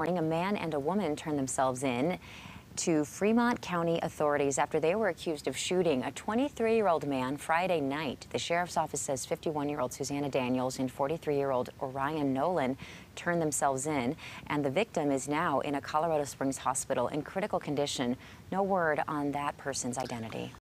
morning, a man and a woman turned themselves in to Fremont County authorities after they were accused of shooting a 23-year-old man Friday night. The sheriff's office says 51-year-old Susanna Daniels and 43-year-old Orion Nolan turned themselves in, and the victim is now in a Colorado Springs hospital in critical condition. No word on that person's identity.